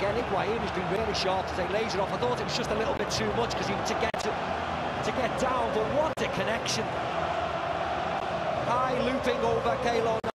again, Higuain has been really sharp to take laser off. I thought it was just a little bit too much because he to get to, to get down, but what a connection. High looping over Keylor